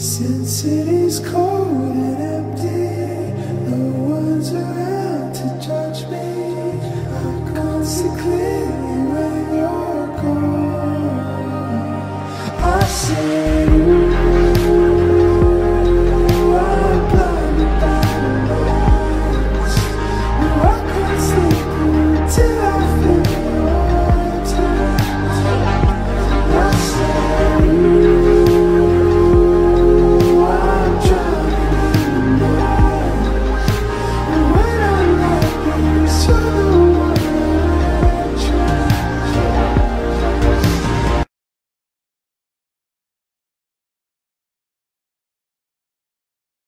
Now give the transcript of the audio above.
Since it is cold and empty, no one's around to judge me. I can't see clearly when you're gone. I see.